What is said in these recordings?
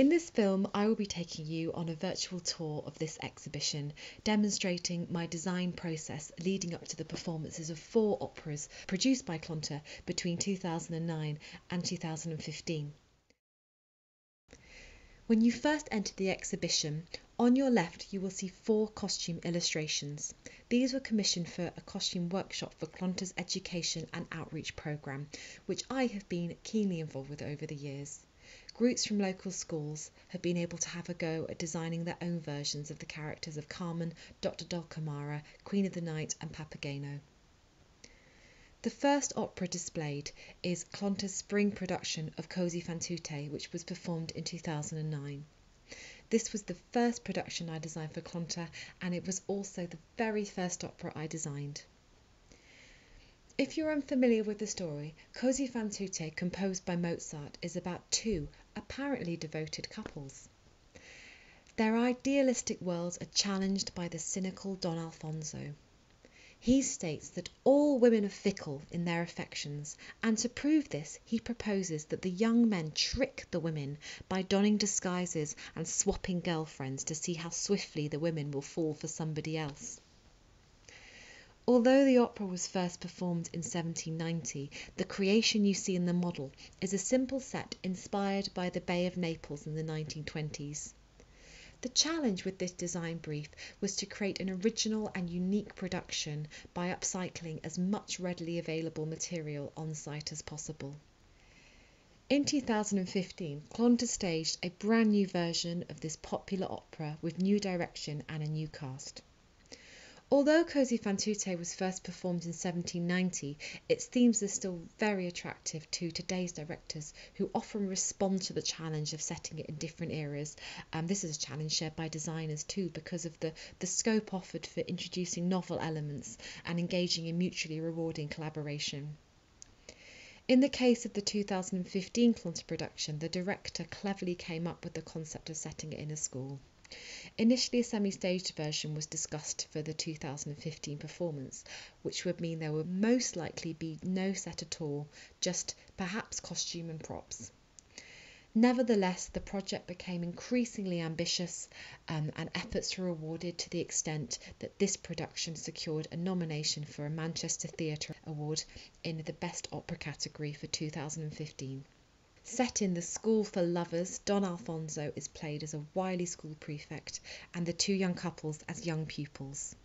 In this film, I will be taking you on a virtual tour of this exhibition, demonstrating my design process leading up to the performances of four operas produced by Clonter between 2009 and 2015. When you first enter the exhibition, on your left you will see four costume illustrations. These were commissioned for a costume workshop for Clonter's education and outreach programme, which I have been keenly involved with over the years. Groups from local schools have been able to have a go at designing their own versions of the characters of Carmen, Dr. Dulcamara, Queen of the Night, and Papageno. The first opera displayed is Clonter's spring production of Così fan tutte, which was performed in 2009. This was the first production I designed for Clonter, and it was also the very first opera I designed. If you're unfamiliar with the story, Così fan tutte, composed by Mozart, is about two apparently devoted couples. Their idealistic worlds are challenged by the cynical Don Alfonso. He states that all women are fickle in their affections, and to prove this he proposes that the young men trick the women by donning disguises and swapping girl friends to see how swiftly the women will fall for somebody else. Although the opera was first performed in 1790, the creation you see in the model is a simple set inspired by the Bay of Naples in the 1920s. The challenge with this design brief was to create an original and unique production by upcycling as much readily available material on site as possible. In 2015, Clonter staged a brand new version of this popular opera with new direction and a new cast. Although Così fan tutte was first performed in 1790, its themes are still very attractive to today's directors who often respond to the challenge of setting it in different eras. Um, this is a challenge shared by designers too because of the, the scope offered for introducing novel elements and engaging in mutually rewarding collaboration. In the case of the 2015 Clonter production, the director cleverly came up with the concept of setting it in a school. Initially, a semi staged version was discussed for the 2015 performance, which would mean there would most likely be no set at all, just perhaps costume and props. Nevertheless, the project became increasingly ambitious, um, and efforts were rewarded to the extent that this production secured a nomination for a Manchester Theatre Award in the Best Opera category for 2015. Set in the school for lovers, Don Alfonso is played as a wily school prefect and the two young couples as young pupils.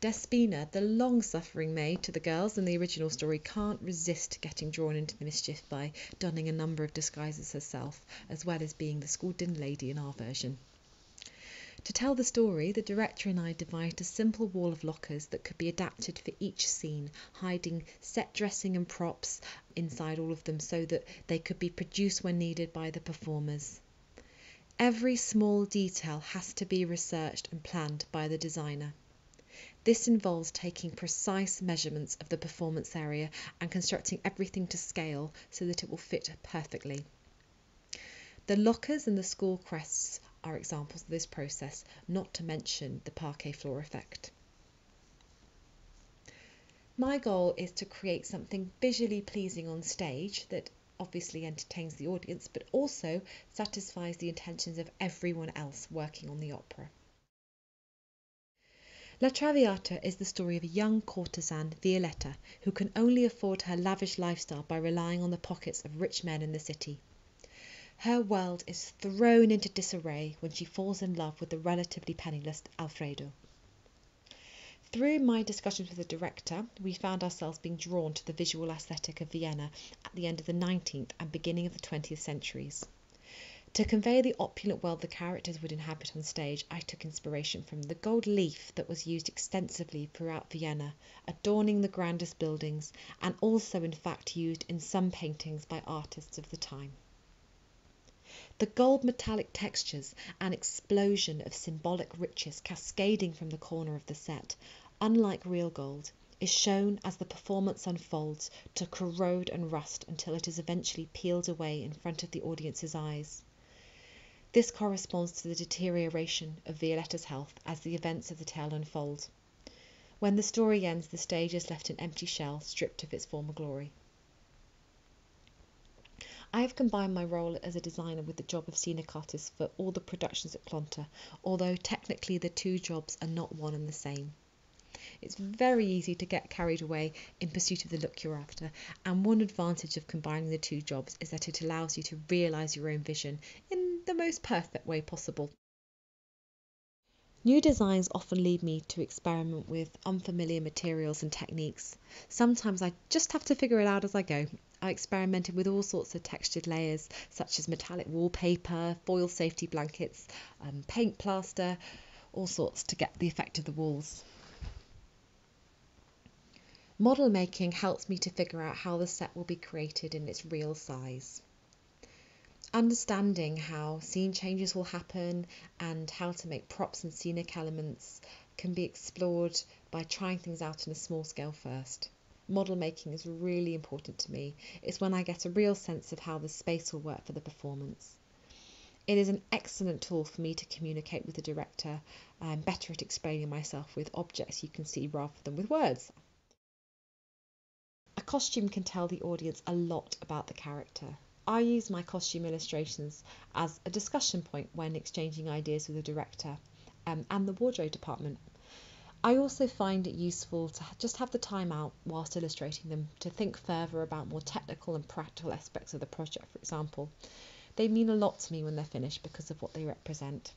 Despina, the long suffering maid to the girls in the original story, can't resist getting drawn into the mischief by donning a number of disguises herself, as well as being the school dinner lady in our version. To tell the story, the director and I devised a simple wall of lockers that could be adapted for each scene, hiding set dressing and props inside all of them so that they could be produced when needed by the performers. Every small detail has to be researched and planned by the designer. This involves taking precise measurements of the performance area and constructing everything to scale so that it will fit perfectly. The lockers and the school crests are examples of this process, not to mention the parquet floor effect. My goal is to create something visually pleasing on stage that obviously entertains the audience but also satisfies the intentions of everyone else working on the opera. La Traviata is the story of a young courtesan, Violetta, who can only afford her lavish lifestyle by relying on the pockets of rich men in the city. Her world is thrown into disarray when she falls in love with the relatively penniless Alfredo. Through my discussions with the director, we found ourselves being drawn to the visual aesthetic of Vienna at the end of the 19th and beginning of the 20th centuries. To convey the opulent world the characters would inhabit on stage, I took inspiration from the gold leaf that was used extensively throughout Vienna, adorning the grandest buildings, and also, in fact, used in some paintings by artists of the time. The gold metallic textures and explosion of symbolic riches cascading from the corner of the set, unlike real gold, is shown as the performance unfolds to corrode and rust until it is eventually peeled away in front of the audience's eyes. This corresponds to the deterioration of Violetta's health as the events of the tale unfold. When the story ends, the stage is left an empty shell, stripped of its former glory. I have combined my role as a designer with the job of scenic artist for all the productions at Clonter, although technically the two jobs are not one and the same. It's very easy to get carried away in pursuit of the look you're after, and one advantage of combining the two jobs is that it allows you to realise your own vision in the most perfect way possible. New designs often lead me to experiment with unfamiliar materials and techniques. Sometimes I just have to figure it out as I go. I experimented with all sorts of textured layers, such as metallic wallpaper, foil safety blankets, um, paint plaster, all sorts to get the effect of the walls. Model making helps me to figure out how the set will be created in its real size understanding how scene changes will happen and how to make props and scenic elements can be explored by trying things out on a small scale first. Model making is really important to me. It's when I get a real sense of how the space will work for the performance. It is an excellent tool for me to communicate with the director. I'm better at explaining myself with objects you can see rather than with words. A costume can tell the audience a lot about the character. I use my costume illustrations as a discussion point when exchanging ideas with the director um, and the wardrobe department. I also find it useful to just have the time out whilst illustrating them to think further about more technical and practical aspects of the project, for example. They mean a lot to me when they're finished because of what they represent.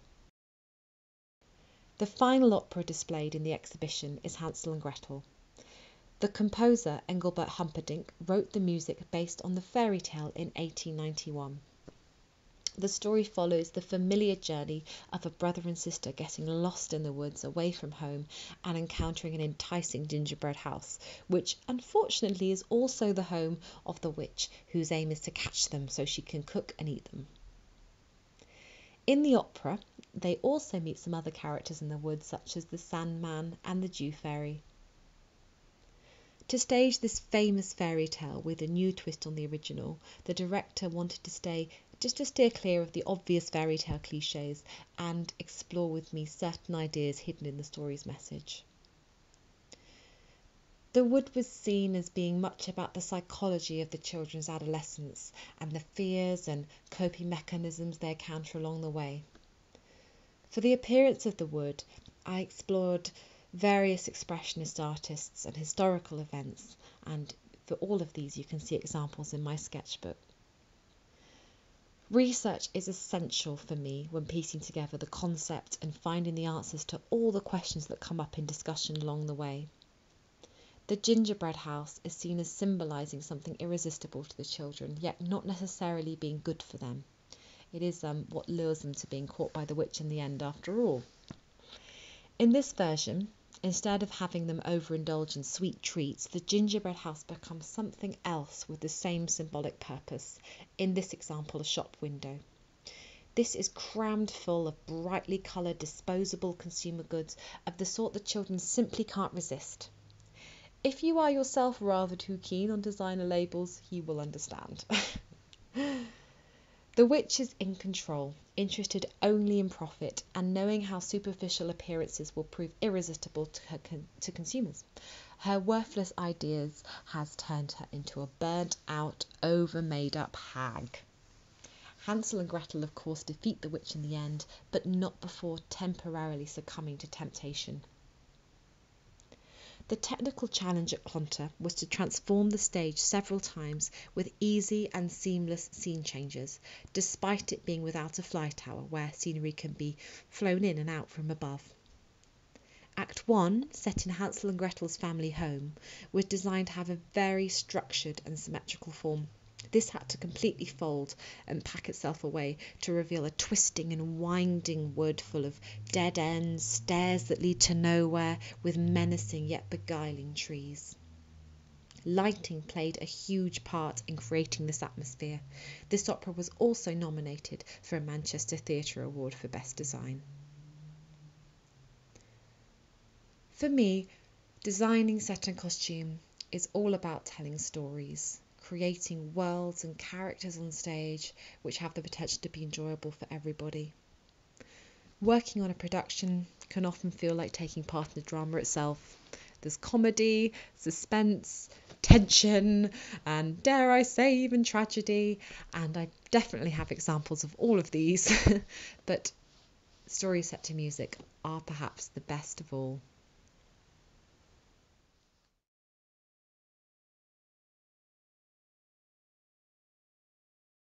The final opera displayed in the exhibition is Hansel and Gretel. The composer Engelbert Humperdinck wrote the music based on the fairy tale in 1891. The story follows the familiar journey of a brother and sister getting lost in the woods away from home and encountering an enticing gingerbread house, which unfortunately is also the home of the witch whose aim is to catch them so she can cook and eat them. In the opera, they also meet some other characters in the woods, such as the Sandman and the Dew Fairy. To stage this famous fairy tale with a new twist on the original, the director wanted to stay just to steer clear of the obvious fairy tale cliches and explore with me certain ideas hidden in the story's message. The Wood was seen as being much about the psychology of the children's adolescence and the fears and coping mechanisms they encounter along the way. For the appearance of the wood, I explored various expressionist artists and historical events, and for all of these you can see examples in my sketchbook. Research is essential for me when piecing together the concept and finding the answers to all the questions that come up in discussion along the way. The gingerbread house is seen as symbolising something irresistible to the children, yet not necessarily being good for them. It is um, what lures them to being caught by the witch in the end, after all. In this version, Instead of having them overindulge in sweet treats, the gingerbread house becomes something else with the same symbolic purpose, in this example, a shop window. This is crammed full of brightly coloured disposable consumer goods of the sort that children simply can't resist. If you are yourself rather too keen on designer labels, you will understand. The witch is in control, interested only in profit, and knowing how superficial appearances will prove irresistible to, her con- to consumers. Her worthless ideas has turned her into a burnt out, over made up hag. Hansel and Gretel, of course, defeat the witch in the end, but not before temporarily succumbing to temptation. The technical challenge at Clonter was to transform the stage several times with easy and seamless scene changes, despite it being without a fly tower where scenery can be flown in and out from above. Act 1, set in Hansel and Gretel's family home, was designed to have a very structured and symmetrical form. This had to completely fold and pack itself away to reveal a twisting and winding wood full of dead ends, stairs that lead to nowhere, with menacing yet beguiling trees. Lighting played a huge part in creating this atmosphere. This opera was also nominated for a Manchester Theatre Award for Best Design. For me, designing set and costume is all about telling stories creating worlds and characters on stage which have the potential to be enjoyable for everybody. Working on a production can often feel like taking part in the drama itself. There's comedy, suspense, tension, and dare I say, even tragedy. And I definitely have examples of all of these, but stories set to music are perhaps the best of all.